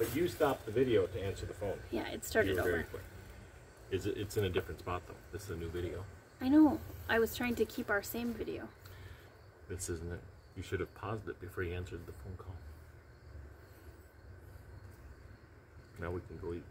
But you stopped the video to answer the phone. Yeah, it You started over. very quick. Is it? It's in a different spot though. This is a new video. I know. I was trying to keep our same video. This isn't it. You should have paused it before you answered the phone call. Now we can go eat.